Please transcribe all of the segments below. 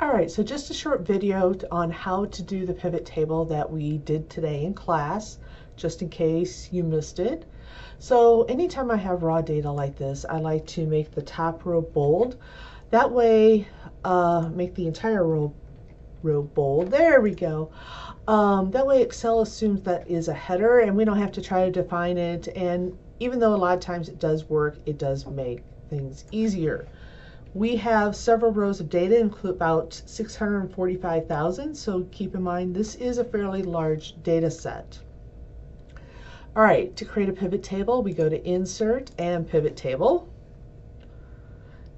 All right, so just a short video on how to do the pivot table that we did today in class, just in case you missed it. So anytime I have raw data like this, I like to make the top row bold. That way, uh, make the entire row, row bold. There we go. Um, that way Excel assumes that is a header and we don't have to try to define it. And even though a lot of times it does work, it does make things easier. We have several rows of data, include about 645,000, so keep in mind this is a fairly large data set. All right, to create a pivot table, we go to Insert and Pivot Table.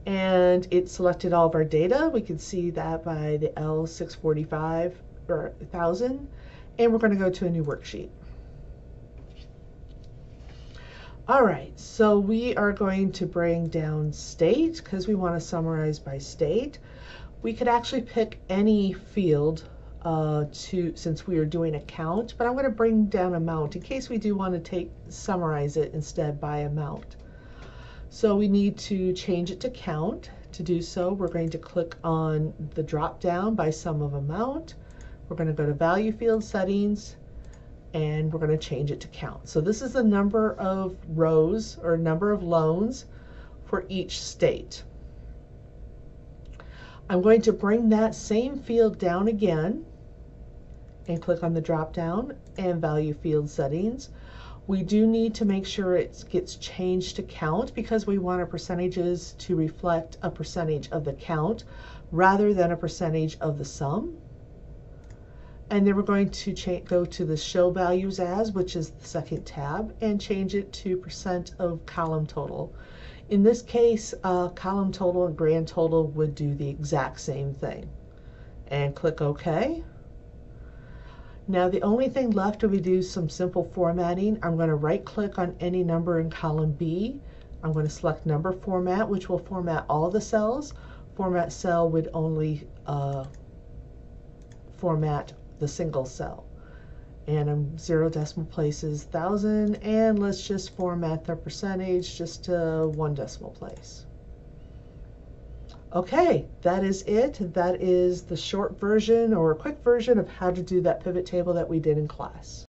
And it selected all of our data. We can see that by the L645 or 1000. And we're going to go to a new worksheet. All right, so we are going to bring down state because we want to summarize by state. We could actually pick any field uh, to since we are doing a count, but I'm going to bring down amount in case we do want to take summarize it instead by amount. So we need to change it to count. To do so, we're going to click on the drop down by sum of amount. We're going to go to value field settings and we're going to change it to count. So this is the number of rows or number of loans for each state. I'm going to bring that same field down again and click on the drop down and value field settings. We do need to make sure it gets changed to count because we want our percentages to reflect a percentage of the count rather than a percentage of the sum. And then we're going to go to the show values as, which is the second tab, and change it to percent of column total. In this case, uh, column total and grand total would do the exact same thing. And click OK. Now the only thing left we do some simple formatting, I'm going to right click on any number in column B. I'm going to select number format, which will format all the cells. Format cell would only uh, format the single cell. And I'm zero decimal places, thousand, and let's just format the percentage just to one decimal place. Okay, that is it. That is the short version or quick version of how to do that pivot table that we did in class.